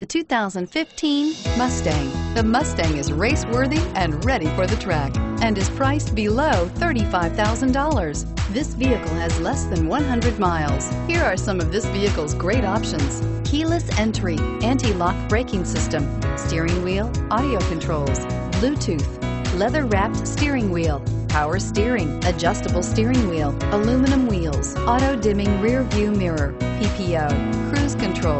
The 2015 Mustang. The Mustang is race-worthy and ready for the track and is priced below $35,000. This vehicle has less than 100 miles. Here are some of this vehicle's great options. Keyless entry, anti-lock braking system, steering wheel, audio controls, Bluetooth, leather-wrapped steering wheel, power steering, adjustable steering wheel, aluminum wheels, auto-dimming rear view mirror, PPO, cruise control.